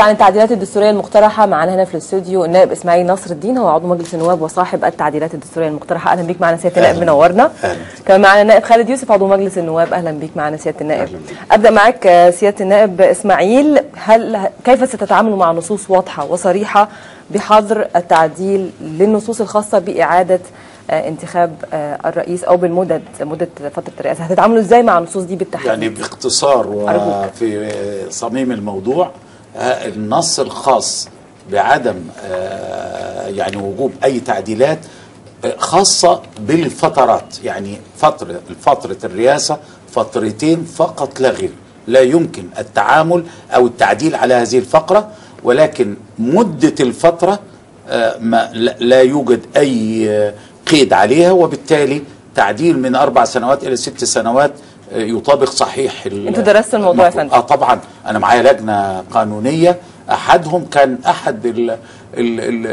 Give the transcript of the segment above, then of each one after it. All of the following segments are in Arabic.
عن التعديلات الدستورية المقترحة معنا هنا في الاستوديو النائب إسماعيل نصر الدين هو عضو مجلس النواب وصاحب التعديلات الدستورية المقترحة أهلا بيك معنا سيادة النائب. منورنا. كمان معنا النائب خالد يوسف عضو مجلس النواب أهلا بيك معنا سيادة النائب. أبدأ معك سيادة النائب إسماعيل هل كيف ستتعاملوا مع نصوص واضحة وصريحة بحظر التعديل للنصوص الخاصة بإعادة آه، انتخاب آه، الرئيس أو بالمدد مدة فترة الرئاسة هتتعاملوا إزاي مع النصوص دي بالتحديد يعني باختصار. وفي صميم الموضوع النص الخاص بعدم آه، يعني وجوب أي تعديلات آه، خاصة بالفترات. يعني فترة فترة الرئاسة فترتين فقط لا غير. لا يمكن التعامل أو التعديل على هذه الفقرة ولكن مدة الفترة آه، ما لا يوجد أي آه، قيد عليها وبالتالي تعديل من أربع سنوات إلى ست سنوات آه، يطابق صحيح ال- أنتوا درستوا الموضوع يا. فندم؟ آه طبعا أنا معايا لجنة قانونية أحدهم كان أحد ال ال ال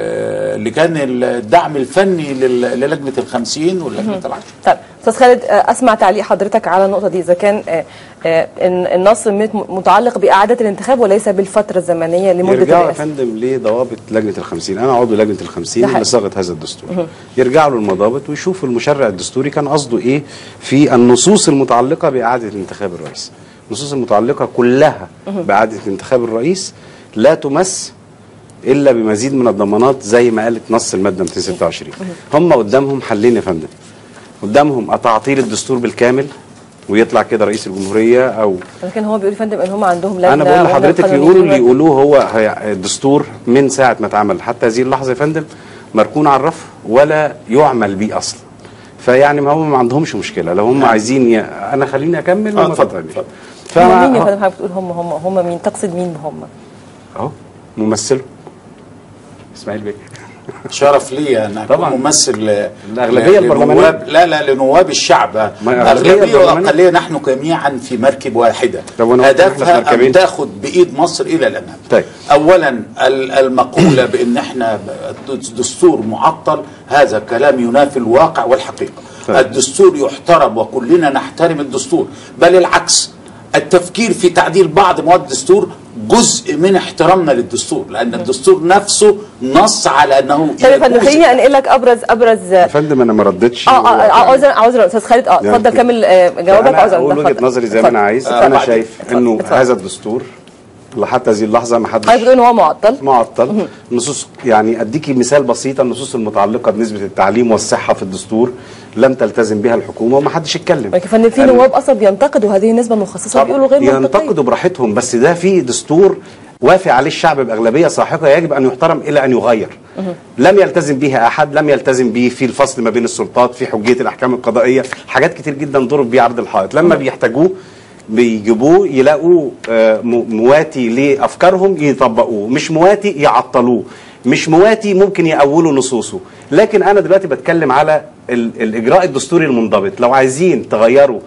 اللي كان الدعم الفني لل- للجنة الخمسين ولجنه العشر طيب أستاذ خالد آه، أسمع تعليق حضرتك على النقطة دي. إذا كان آه، آه، النص مت- متعلق بإعادة الانتخاب وليس بالفترة الزمنية لمدة يرجعوا يا فندم لضوابط لجنة الخمسين. أنا عضو لجنة الخمسين. اللي صاغت هذا الدستور. يرجعوا للمضابط ويشوفوا المشرع الدستوري كان قصده إيه في النصوص المتعلقة بإعادة انتخاب الرئيس. النصوص المتعلقة كلها بإعادة انتخاب الرئيس لا تمس إلا بمزيد من الضمانات زي ما قالت نص المادة 226 هم قدامهم حلين يا فندم. قدامهم تعطيل الدستور بالكامل ويطلع كده رئيس الجمهورية أو لكن هو بيقول يا فندم إن هم عندهم لجنة أنا بقول لحضرتك يقولوا اللي يقولوه هو الدستور من ساعة ما اتعمل. حتى هذه اللحظة يا فندم مركون على الرف ولا يعمل بيه أصلا. فيعني ما هم ما عندهمش مشكلة. لو هم عايزين ي... أنا خليني أكمل اتفضل،. اتفضل. هم مين يا فندم؟ حضرتك بتقول هم هم هم مين؟ تقصد مين بهم أهو ممثله. إسماعيل بيه. شرف لي أن أكون طبعاً. ممثل البرلمانية. لنواب لا لا لنواب الشعب ما الأغلبية أغلبية البرلمانية. واقليه نحن جميعا في مركب واحدة هدفها. أن تاخد بإيد مصر إلى الأمام طيب. اولا ال- المقولة بأن إحنا دستور معطل هذا كلام ينافي الواقع والحقيقة طيب. الدستور يحترم وكلنا نحترم الدستور بل العكس التفكير في تعديل بعض مواد الدستور جزء من احترامنا للدستور لأن الدستور نفسه نص على إنه طيب يا فندم خليني انقل لك ابرز ابرز يا فندم أنا ما ردتش آه آه آه عاوز عاوز أستاذ خالد آه يعني اتفضل كمل آه، جوابك أنا عاوز أقول وجهة. نظري زي ما أنا. عايز آه، أنا شايف إنه. هذا الدستور لحتى هذه اللحظة ما حدش حضرتك بتقول إن هو معطل؟ معطل. نصوص يعني أديكي مثال بسيط النصوص المتعلقة بنسبة التعليم والصحة في الدستور لم تلتزم بها الحكومة وما حدش اتكلم لكن فن في نواب أصلا بينتقدوا هذه النسبة المخصصه بيقولوا غير منطقية. ينتقدوا براحتهم بس ده في دستور وافق عليه الشعب بأغلبية ساحقة يجب أن يحترم إلى أن يغير. لم يلتزم به أحد لم يلتزم به في الفصل ما بين السلطات في حجية الأحكام القضائية حاجات كتير جدا ضرب بيه عرض الحائط. لما بيحتاجوه بيجيبوه يلاقوه آه، مواتي لأفكارهم يطبقوه مش مواتي يعطلوه مش مواتي ممكن يأولوا نصوصه. لكن أنا دلوقتي بتكلم على ال- الإجراء الدستوري المنضبط. لو عايزين تغيروا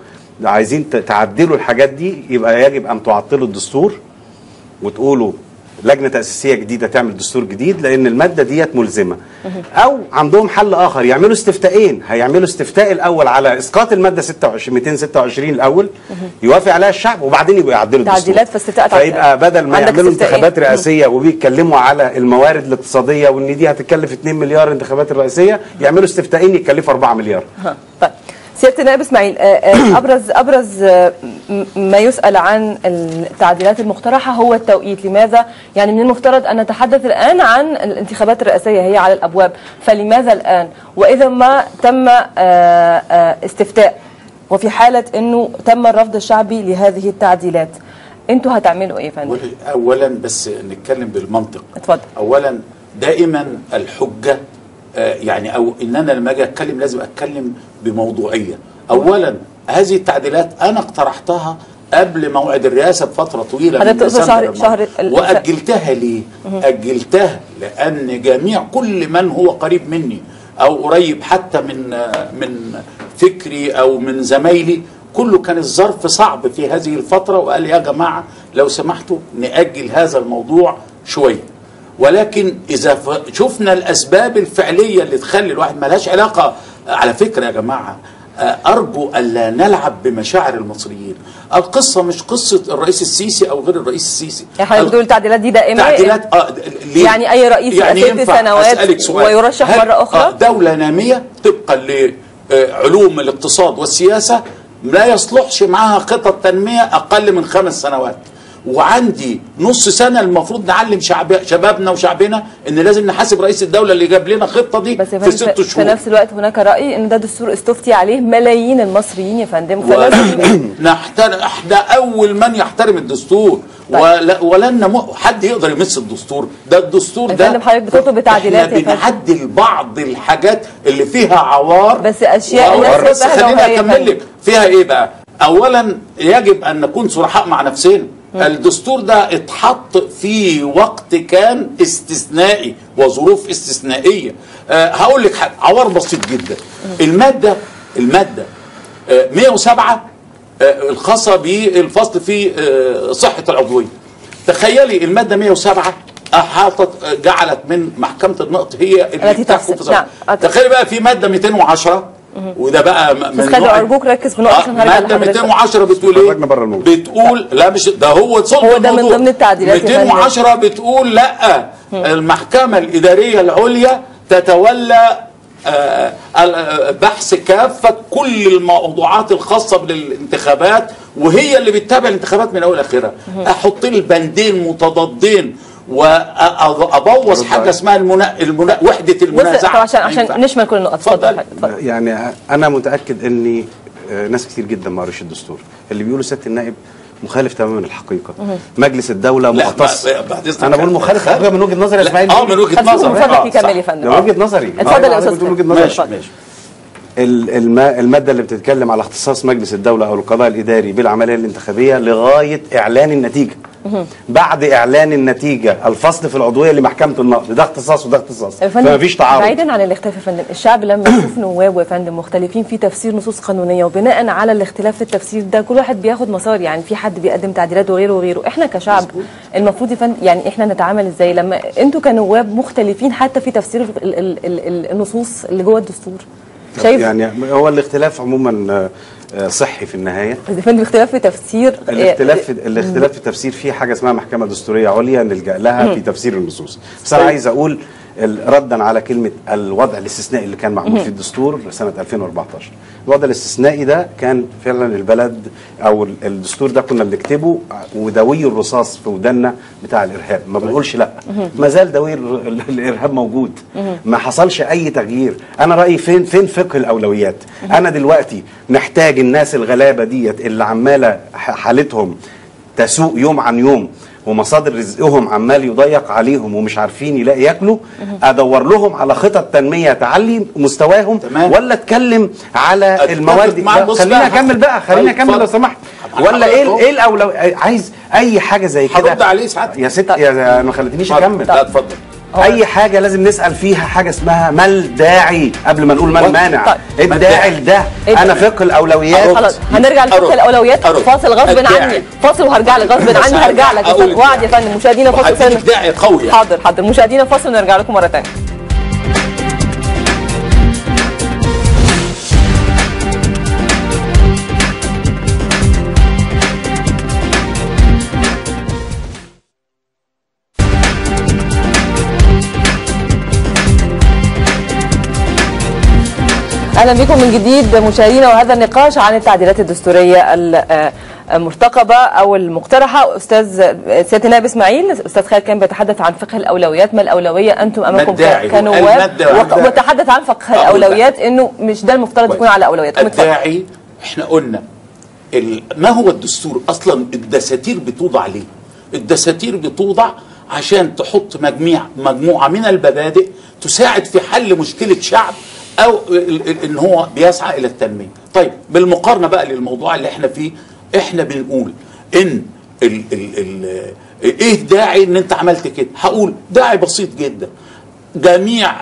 عايزين تعدلوا الحاجات دي يبقى يجب أن تعطلوا الدستور وتقولوا لجنة تاسيسيه جديدة تعمل دستور جديد لأن المادة ديت ملزمة. أو عندهم حل آخر يعملوا استفتاءين. هيعملوا استفتاء الأول على إسقاط المادة 26 226 الأول يوافق عليها الشعب وبعدين يبقوا يعدلوا الدستور تعديلات في استفتاء. فيبقى بدل ما يعملوا استفتاءين. انتخابات رئاسية وبيتكلموا على الموارد الاقتصادية وإن دي هتكلف 2 مليار الانتخابات الرئاسيه يعملوا استفتاءين يكلفوا 4 مليار. طيب. سيادة النائب إسماعيل آه، آه، أبرز أبرز آه، ما يسأل عن التعديلات المقترحة هو التوقيت. لماذا؟ يعني من المفترض أن نتحدث الآن عن الانتخابات الرئاسية هي على الأبواب. فلماذا الآن؟ وإذا ما تم استفتاء وفي حالة إنه تم الرفض الشعبي لهذه التعديلات أنتوا هتعملوا إيه يا فندم؟ اولا بس نتكلم بالمنطق. اتفضل. اولا دائما الحجة يعني أو إن أنا لما أجي أتكلم لازم أتكلم بموضوعية. اولا هذه التعديلات أنا اقترحتها قبل موعد الرئاسة بفترة طويلة من شهر-. شهر وأجلتها ليه؟ أجلتها لأن جميع كل من هو قريب مني أو قريب حتى من آه، من فكري أو من زمايلي كله كان الظرف صعب في هذه الفترة وقال يا جماعة لو سمحتوا نأجل هذا الموضوع شوية. ولكن إذا ف- شفنا الأسباب الفعلية اللي تخلي الواحد ملهاش علاقة على فكرة يا جماعة آه، أرجو الا نلعب بمشاعر المصريين القصة مش قصة الرئيس السيسي أو غير الرئيس السيسي يعني حضرتك بتقول التعديلات دي دائمه تعديلات ليه؟ يعني أي رئيس يبقى ست سنوات. ويرشح مرة أخرى؟ آه، دولة نامية طبقا لعلوم الاقتصاد والسياسة لا يصلحش معاها خطط تنمية أقل من خمس سنوات وعندي نص سنة المفروض نعلم شعب شبابنا وشعبنا إن لازم نحاسب رئيس الدولة اللي جاب لنا الخطة دي بس في ست في, في شهور نفس الوقت هناك رأي إن ده دستور استفتي عليه ملايين المصريين يا فندم فلازم نحترم إحنا أول من يحترم الدستور طيب. ولا ولن نم... حد يقدر يمس الدستور ده الدستور ده فندم حضرتك بتطلب بتعديلات إحنا. بنعدل بعض الحاجات اللي فيها عوار بس. الناس بس خليني أكمل. لك فيها إيه بقى اولا يجب أن نكون صرحاء مع نفسنا الدستور ده اتحط في وقت كان استثنائي وظروف استثنائية. أه هقول لك عوار بسيط جدا. المادة المادة آه، 107 آه، الخاصة بالفصل في آه، صحة العضوية. تخيلي المادة 107 احاطت آه، جعلت من محكمة النقط هي اللي التي تحكم. في نعم. تخيلي بقى في مادة 210 وده بقى من خلي نوع- أرجوك ركز في نقطة آه، عشان هرجع ماده لحضرتك 210 بتقول إيه؟ خرجنا بره الموضوع. بتقول لا مش ده هو صلب هو ده من الموضوع. ضمن التعديلات يا فندم. 210 بتقول لا المحكمة الإدارية العليا تتولى آه، آه، بحث كافه كل الموضوعات الخاصة بالانتخابات وهي اللي بتتابع الانتخابات من أول لاخرها أحط لي البندين متضادين وأبوظ حاجة اسمها المنا... المنا... وحدة المنازعة. طب عشان عشان. نشمل كل النقط. اتفضل يعني أنا متأكد إني آه، ناس كتير جدا ما قروش الدستور. اللي بيقولوا سياده النائب مخالف تماما الحقيقة. مجلس الدولة لا، مختص. أنا بقول مخالف الحقيقة من وجهة نظري إسماعيل. آه من وجهة خليكم نظر من فضلك آه، يكمل. يا فندم. آه. وجهة نظري. اتفضل يا آه، أستاذ خالد. وجهة نظري. ماشي. ماشي. ال- الم- المادة اللي بتتكلم على اختصاص مجلس الدولة أو القضاء الإداري بالعملية الانتخابية لغاية إعلان النتيجة. بعد إعلان النتيجة الفصل في العضوية لمحكمة النقد. ده اختصاص وده اختصاص. يا فندم فما فيش تعارض. بعيدا عن الاختلاف يا فندم. الشعب لما يشوف نواب يا فندم مختلفين في تفسير نصوص قانونية وبناء على الاختلاف في التفسير ده كل واحد بياخد مسار. يعني في حد بيقدم تعديلات وغيره وغيره. إحنا كشعب المفروض يا فندم يعني إحنا نتعامل إزاي؟ لما أنتوا كنواب مختلفين حتى في تفسير ال ال ال ال النصوص اللي جوه الدستور. شايف؟ يعني هو الاختلاف عموما آه، آه، صحي في النهاية. فندم اختلاف في تفسير الاختلاف في الاختلاف في التفسير في حاجة اسمها محكمة دستورية عليا نلجأ لها في تفسير النصوص. بس أنا عايز أقول ردا على كلمة الوضع الاستثنائي اللي كان معمول في الدستور سنة 2014 الوضع الاستثنائي ده كان فعلا البلد أو ال- الدستور ده كنا بنكتبه ودوي الرصاص في ودنا بتاع الإرهاب. ما بنقولش لأ. ما زال دوي ال- ال- الإرهاب موجود. ما حصلش أي تغيير. أنا رأيي فين فين فقه الأولويات؟ أنا دلوقتي محتاج الناس الغلابة ديت اللي عمالة حالتهم تسوء يوم عن يوم. ومصادر رزقهم عمال يضيق عليهم ومش عارفين يلاقي ياكلوا أدور لهم على خطط تنمية تعلي مستواهم تمام. ولا أتكلم على المواد بقى، أكمل بقى خليني طيب، أكمل لو. سمحت ولا إيه. إيه الاولو عايز أي حاجة زي كده هرد عليه ساعتها. يا ست يا ما خلتنيش أكمل لا اتفضل أي حاجة لازم نسأل فيها حاجة اسمها ما الداعي قبل ما نقول ما. المانع طيب. الداعي؟ لده إيه أنا؟ فقه الأولويات أرد. خلاص هنرجع لفقه. الأولويات. فاصل غصب. عني فاصل وهرجع لك غصب عني هرجع لك وعد يا. فندم مشاهدينا فاصل. داعي قوي يعني. حاضر حاضر مشاهدينا فاصل ونرجع لكم مرة ثانية أهلا بكم من جديد مشاهدينا وهذا النقاش عن التعديلات الدستورية المرتقبة أو المقترحة. أستاذ سيادة النائب إسماعيل أستاذ خالد كان بيتحدث عن فقه الأولويات. ما الأولوية أنتم أمامكم كنواب. وتحدث عن فقه الأولويات إنه مش ده المفترض يكون على اولوياتكم. الداعي إحنا قلنا ما هو الدستور أصلا؟ الدساتير بتوضع ليه؟ الدساتير بتوضع عشان تحط مجميع مجموعة من المبادئ تساعد في حل مشكلة شعب أو إن هو بيسعى إلى التنمية. طيب بالمقارنة بقى للموضوع اللي إحنا فيه إحنا بنقول إن ال ال ال إيه داعي إن أنت عملت كده؟ هقول داعي بسيط جدا. جميع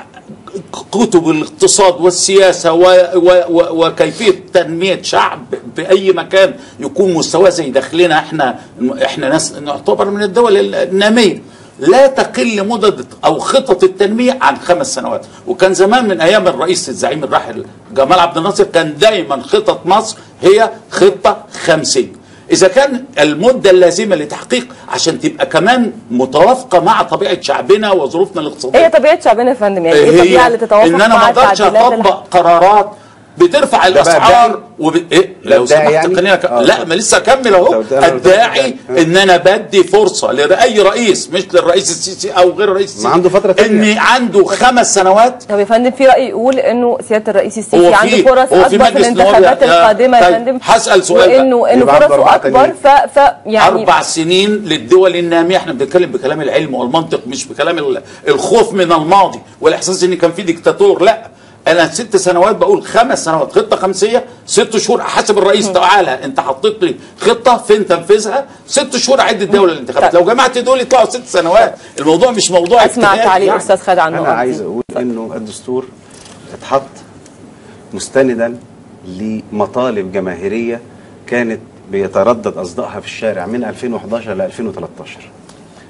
كتب الاقتصاد والسياسة و و و وكيفية تنمية شعب بأي مكان يكون مستواه زي داخلنا إحنا إحنا ناس نعتبر من الدول النامية. لا تقل مدد أو خطط التنمية عن خمس سنوات. وكان زمان من أيام الرئيس الزعيم الراحل جمال عبد الناصر كان دايما خطط مصر هي خطة خمسيه إذا كان المدة اللازمة لتحقيق عشان تبقى كمان متوافقة مع طبيعة شعبنا وظروفنا الاقتصادية. هي طبيعة شعبنا يا فندم يعني إيه هي الطبيعه اللي تتوافق إن أنا مع ما أقدرش أطبق قرارات بترفع الأسعار؟ وب... إيه؟ لو سمحت يعني؟ خلينا ك... آه، لا. ما لسه اكمل أهو الداعي الداعي. إن أنا بدي فرصة لأي رئيس مش للرئيس السيسي أو غير الرئيس السيسي ما عنده فترة تانية. ان عنده خمس سنوات طب يا فندم في رأي يقول إنه سيادة الرئيس السيسي عنده فرص أكبر في الانتخابات القادمة يا طيب، فندم هسأل سؤال. وانه إنه عنده فرصه أكبر. ف, ف يعني أربع سنين للدول النامية إحنا بنتكلم بكلام العلم والمنطق مش بكلام ال- الخوف من الماضي والإحساس إن كان في ديكتاتور لا أنا ست سنوات بقول خمس سنوات خطة خمسية ست شهور حسب الرئيس تعالى انت حطيت لي خطة فين تنفذها ست شهور اعد الدولة للانتخابات طيب. لو جمعت دول يطلعوا ست سنوات الموضوع مش موضوع أسمع تعليق يعني. أستاذ خالد عن أنا. عايز أقول إنه الدستور اتحط مستندا لمطالب جماهيرية كانت بيتردد اصدائها في الشارع من 2011 ل 2013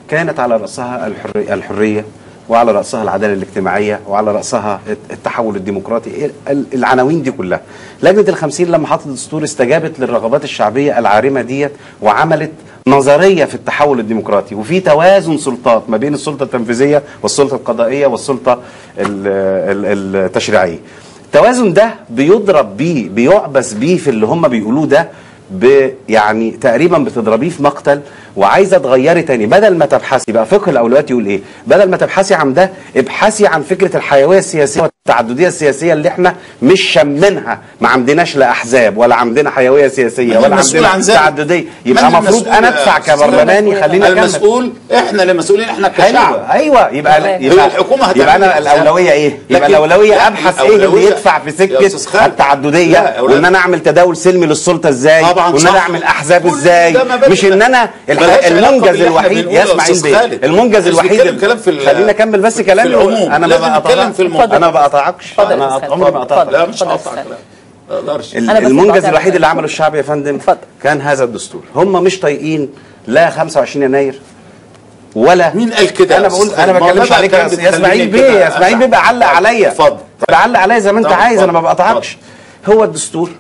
كانت على رأسها الحريه الحرية وعلى رأسها العدالة الاجتماعية وعلى رأسها التحول الديمقراطي ال- العناوين دي كلها. لجنة الخمسين لما حطت الدستور استجابت للرغبات الشعبية العارمة ديت وعملت نظرية في التحول الديمقراطي. وفي توازن سلطات ما بين السلطة التنفيذية والسلطة القضائية والسلطة ال- ال- التشريعية. التوازن ده بيضرب بيه بيعبث بيه في اللي هم بيقولوه ده ب يعني تقريبا بتضربيه في مقتل وعايزة تغيري تاني. بدل ما تبحثي بقى فقه الأولويات يقول إيه؟ بدل ما تبحثي عن ده ابحثي عن فكرة الحيوية السياسية. والتعدديه السياسيه اللي إحنا مش شامينها ما عندناش لا أحزاب ولا عندنا حيوية سياسية ولا عندنا عن؟ تعددية يبقى المفروض أنا أدفع كبرلماني؟ خلينا المسؤول إحنا اللي مسؤولين إحنا كشعب أيوه يبقى تمام. يبقى هي الحكومة هتعمل يبقى أنا إيه؟ الأولوية إيه؟ يبقى الأولوية لا، أبحث إيه اللي يدفع في سكة. التعددية وإن. أنا أعمل تداول سلمي للسلطة إزاي طبعاً وإن. أنا أعمل أحزاب إزاي مش إن أنا المنجز الوحيد يا خالد. المنجز الوحيد خلينا أكمل بس كلامي. أنا الموضوع. أنا ما اتفضل أنا عمري ما. قطعتك لا مش أنا بس المنجز الوحيد اللي. عمله الشعب يا فندم اتفضل. كان هذا الدستور. هم مش طايقين لا 25 يناير ولا مين قال كده أنا يا بقول أستاذ؟ أنا ما ما عليك بقى يا كلام إسماعيل بيه يا إسماعيل بيه بعلق عليا. اتفضل. بعلق عليا زي ما أنت عايز أنا ما. بقطعكش. هو الدستور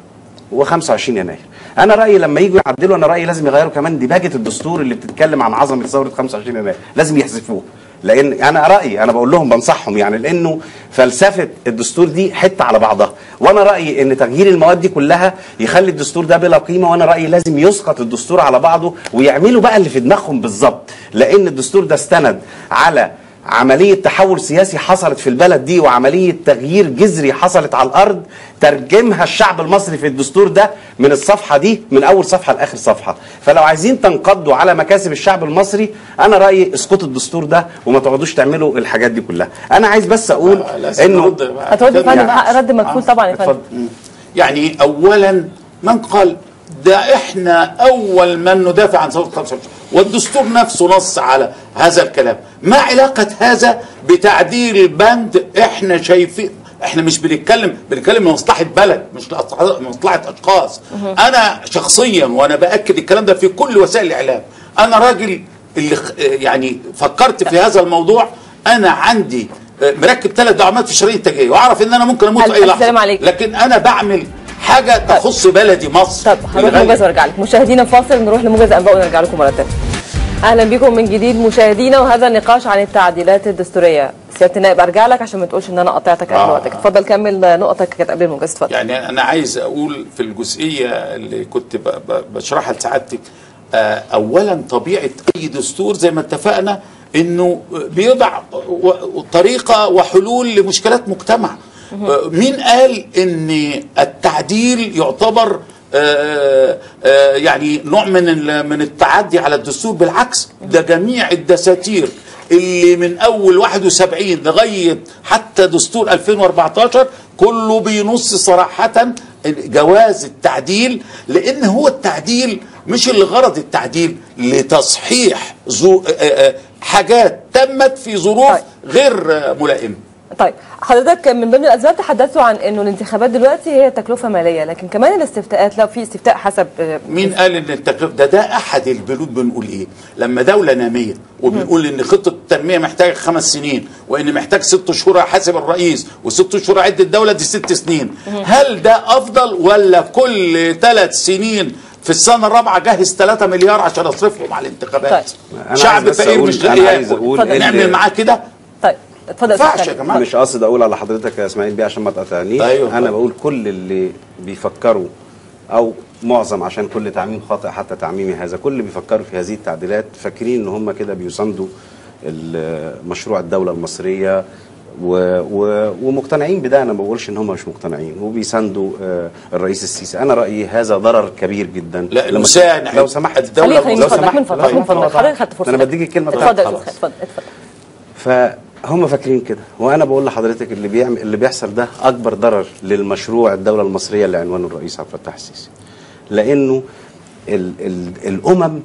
و25 يناير. أنا رأيي لما يجوا يعدلوا أنا رأيي لازم يغيروا كمان ديباجه الدستور اللي بتتكلم عن عظمة ثورة 25 يناير. لازم يحذفوه لأن أنا رأيي أنا بقول لهم بنصحهم يعني لأنه فلسفة الدستور دي حتة على بعضها. وأنا رأيي إن تغيير المواد دي كلها يخلي الدستور ده بلا قيمة وأنا رأيي لازم يسقط الدستور على بعضه ويعملوا بقى اللي في دماغهم بالظبط. لأن الدستور ده استند على عملية تحول سياسي حصلت في البلد دي وعملية تغيير جذري حصلت على الأرض ترجمها الشعب المصري في الدستور ده من الصفحة دي من أول صفحة لآخر صفحة فلو عايزين تنقضوا على مكاسب الشعب المصري أنا رأيي اسقطوا الدستور ده وما تقعدوش تعملوا الحاجات دي كلها أنا عايز بس أقول لازم إنه. هترد يا فندم يعني- حق رد مكفول طبعا يا فندم اتفضل. يعني اولا من قال ده إحنا أول من ندافع عن ثوره 25 والدستور نفسه نص على هذا الكلام. ما علاقة هذا بتعديل بند إحنا شايفين إحنا مش بنتكلم بنتكلم من مصلحة بلد مش لأصح- مصلحة أشخاص. أنا شخصيا وأنا بأكد الكلام ده في كل وسائل الإعلام أنا راجل اللي يعني فكرت في هذا الموضوع. أنا عندي آه، مركب ثلاث دعامات في الشرايين التاجيه وأعرف إن أنا ممكن أموت في أي لحظة. لكن أنا بعمل حاجة تخص بلدي مصر. طب هروح. موجز وأرجع لك مشاهدينا فاصل نروح لموجز أنباء ونرجع لكم مرة ثانية أهلا بكم من جديد مشاهدينا وهذا النقاش عن التعديلات الدستورية. سيادة النائب أرجع لك عشان ما تقولش إن أنا قطعتك قبل آه. وقتك. اتفضل كمل نقطك كانت قبل الموجز. اتفضل يعني أنا عايز أقول في الجزئية اللي كنت بشرحها لسعادتك آه، اولا طبيعة أي دستور زي ما اتفقنا إنه بيضع طريقة وحلول لمشكلات مجتمع. مين قال إن التعديل يعتبر آه، آه، يعني نوع من من التعدي على الدستور؟ بالعكس ده جميع الدساتير اللي من أول 71 لغاية حتى دستور 2014 كله بينص صراحة جواز التعديل لأن هو التعديل مش اللي غرض التعديل لتصحيح آه، آه، حاجات تمت في ظروف طيب. غير آه، ملائمة. طيب حضرتك من ضمن الأسباب تحدثتوا عن إنه الانتخابات دلوقتي هي تكلفة مالية لكن كمان الاستفتاءات لو في استفتاء حسب آه، مين قال إن التكلفة؟ ده ده أحد البنود بنقول إيه؟ لما دولة نامية وبنقول إن خطة التنمية محتاجة خمس سنين وإن محتاج ست شهور حسب الرئيس وست شهور عد الدولة دي ست سنين هل ده أفضل ولا كل ثلاث سنين في السنة الرابعة جهز 3 مليار عشان أصرفهم على الانتخابات؟ طيب. شعب فقير مش لاقي نعمل معاه كده؟ طيب. اتفضل يا. جماعة مش قاصد أقول على حضرتك يا إسماعيل بيه عشان ما تقاطعنيش أيوة. أنا بقول كل اللي بيفكروا أو معظم عشان كل تعميم خاطئ حتى تعميمي هذا كل اللي بيفكروا في هذه التعديلات فاكرين إن هم كده بيساندوا مشروع الدولة المصرية و و ومقتنعين بده أنا ما بقولش إن هم مش مقتنعين وبيساندوا آه، الرئيس السيسي أنا رأيي هذا ضرر كبير جدا لا لما- المساعد لو سمحت الدولة لو سمحت. من فضلك طيب. من فضلك حضرتك خدت فرصة أنا بديك الكلمة اتفضل اتفضل اتفضل فهم فاكرين كده. وأنا بقول لحضرتك اللي بيعمل اللي بيحصل ده اكبر ضرر للمشروع الدولة المصرية اللي عنوانه الرئيس عبد الفتاح السيسي. لأنه ال ال الامم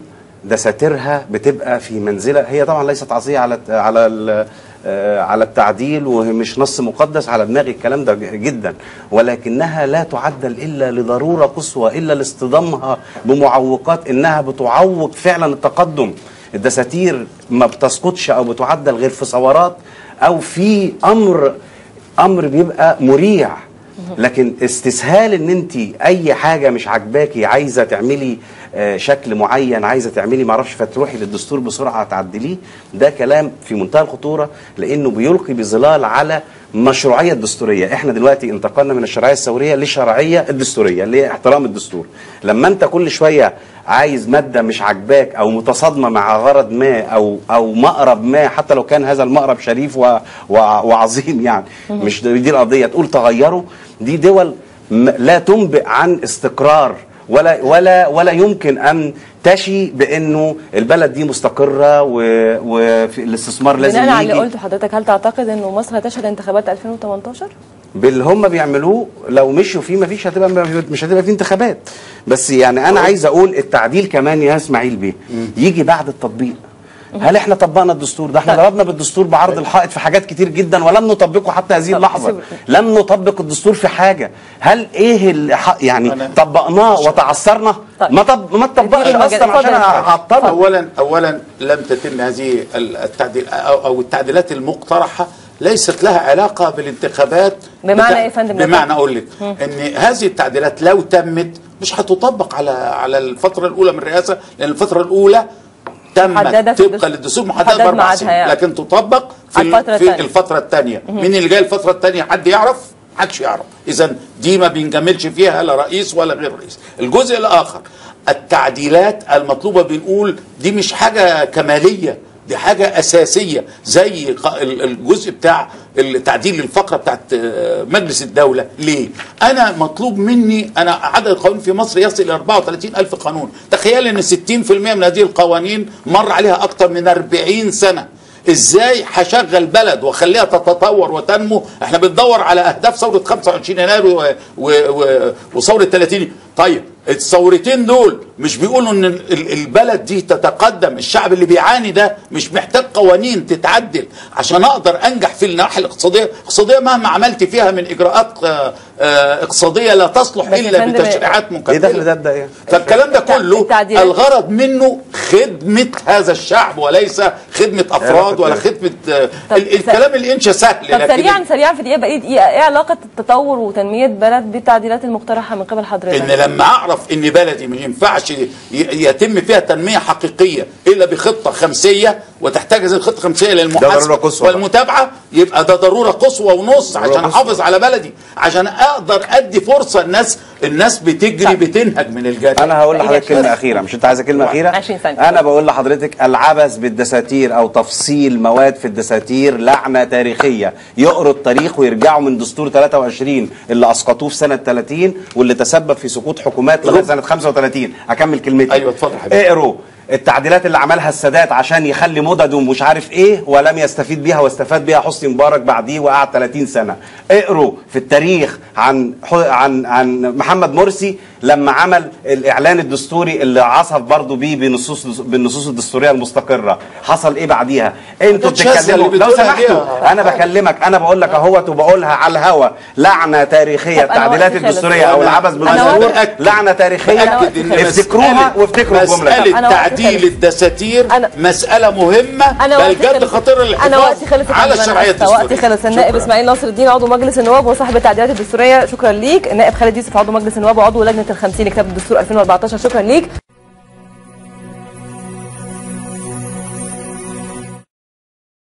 دساتيرها بتبقى في منزلة هي طبعا ليست عصية على على آه، على التعديل ومش نص مقدس على دماغي الكلام ده جدا. ولكنها لا تعدل إلا لضرورة قصوى إلا لاصطدامها بمعوقات إنها بتعوق فعلا التقدم. الدساتير ما بتسقطش أو بتعدل غير في ثورات أو في أمر أمر بيبقى مريع. لكن استسهال إن أنت أي حاجة مش عاجباكي عايزة تعملي آه، شكل معين عايزة تعملي معرفش فتروحي للدستور بسرعة تعدليه ده كلام في منتهى الخطورة لأنه بيلقي بظلال على مشروعية الدستورية. إحنا دلوقتي انتقلنا من الشرعية الثورية للشرعيه الدستورية اللي هي احترام الدستور. لما أنت كل شوية عايز مادة مش عاجباك أو متصادمة مع غرض ما أو أو مقرب ما حتى لو كان هذا المقرب شريف و و وعظيم يعني مش دي القضية. تقول تغيره. دي دول لا تنبئ عن استقرار ولا ولا ولا يمكن أن تشي بأنه البلد دي مستقرة و- وفي الاستثمار لازم بناء على اللي يجي. قلته حضرتك هل تعتقد إنه مصر هتشهد انتخابات 2018 باللي هم بيعملوه لو مشوا فيه مفيش هتبقى مش هتبقى فيه انتخابات. بس يعني أنا عايز أقول التعديل كمان يا إسماعيل بيه. يجي بعد التطبيق. هل إحنا طبقنا الدستور ده؟ إحنا طيب. ضربنا بالدستور بعرض الحائط في حاجات كتير جدا ولم نطبقه حتى هذه طب اللحظة. لم نطبق الدستور في حاجة. هل إيه يعني أنا- طبقناه وتعثرنا؟ طيب. ما طب ما تطبقش اديني المجال. أصلا عشان. أعطله. اولا اولا لم تتم هذه التعديل أو, أو التعديلات المقترحة. ليست لها علاقة بالانتخابات. بمعنى إيه يا فندم؟ بمعنى أقول لك إن هذه التعديلات لو تمت مش هتطبق على على الفترة الأولى من الرئاسة لأن الفترة الأولى تمت في طبقا. للدستور محدد محددة بأربع سنين. يعني. لكن تطبق في الفترة ال- في التانية. الفترة الثانية. مين اللي جاي الفترة الثانية؟ حد يعرف؟ محدش يعرف. اذا دي ما بينجملش فيها لا رئيس ولا غير رئيس. الجزء الآخر التعديلات المطلوبة بنقول دي مش حاجة كمالية دي حاجة أساسية زي الجزء بتاع التعديل الفقرة بتاعت آه، مجلس الدولة. ليه؟ أنا مطلوب مني أنا عدد القوانين في مصر يصل إلى 34 ألف قانون. تخيل أن 60% من هذه القوانين مر عليها أكثر من 40 سنة. إزاي هشغل بلد وأخليها تتطور وتنمو؟ إحنا بندور على أهداف ثورة 25 يناير وثورة 30 طيب الثورتين دول مش بيقولوا إن ال- ال- البلد دي تتقدم الشعب اللي بيعاني ده مش محتاج قوانين تتعدل عشان أقدر أنجح في الناحيه الاقتصادية. الاقتصاديه مهما عملت فيها من إجراءات آه، آه، اقتصادية لا تصلح إلا بتشريعات إيه دخل ده؟ إيه؟ فالكلام ده كله التعديلات- الغرض منه خدمة هذا الشعب وليس خدمة أفراد ولا خدمة آه، الكلام الإنشا سهل طب سريعا سريعا في دقيقة بقى دقيقه إيه علاقة التطور وتنمية بلد بالتعديلات المقترحة من قبل حضرتك؟ إن لما أعرف إن بلدي ما ينفعش يتم فيها تنمية حقيقية إلا بخطة خمسية وتحتاج هذه ضرورة للمحاسبة قصوى بقى. والمتابعة يبقى ده ضرورة قصوى ونص ضرورة عشان. أحافظ على بلدي عشان أقدر أدي فرصة الناس الناس بتجري طيب. بتنهج من الجري أنا هقول بقيت لحضرتك. كلمة أخيرة مش أنت عايزه كلمة أخيرة 20 ثانية. أنا بقول لحضرتك العبث بالدساتير أو تفصيل مواد في الدساتير لعنة تاريخية يقروا التاريخ ويرجعوا من دستور 23 اللي أسقطوه في سنة 30 واللي تسبب في سقوط حكومات لغاية سنة 35 أكمل كلمتي أيوة، اتفضل يا حبيبي. اقروا التعديلات اللي عملها السادات عشان يخلي مدد ومش عارف إيه ولم يستفيد بيها واستفاد بيها حسني مبارك بعديه وقعد 30 سنة. اقروا في التاريخ عن ح- عن عن محمد مرسي لما عمل الإعلان الدستوري اللي عصف برضه بيه بنصوص بالنصوص الدستورية المستقرة. حصل إيه بعديها؟ أنتوا الشاذة اللي بتتكلموا؟ لو سمحتوا. أنا بكلمك. أنا بقول لك أهوت وبقولها على الهوا. لعنة تاريخية التعديلات. الدستورية أو العبث بالدستور لعنة تاريخية. افتكروها وافتكروا الجملة. دي. أنا خلص. الدساتير أنا- مسألة مهمة أنا بل جد خلص يا على أنا الشرعية آسفة. وقتي خلص النائب. إسماعيل ناصر الدين عضو مجلس النواب وصاحب التعديلات الدستورية شكرا ليك النائب خالد يوسف عضو مجلس النواب وعضو لجنة الخمسين لكتاب الدستور 2014 شكرا ليك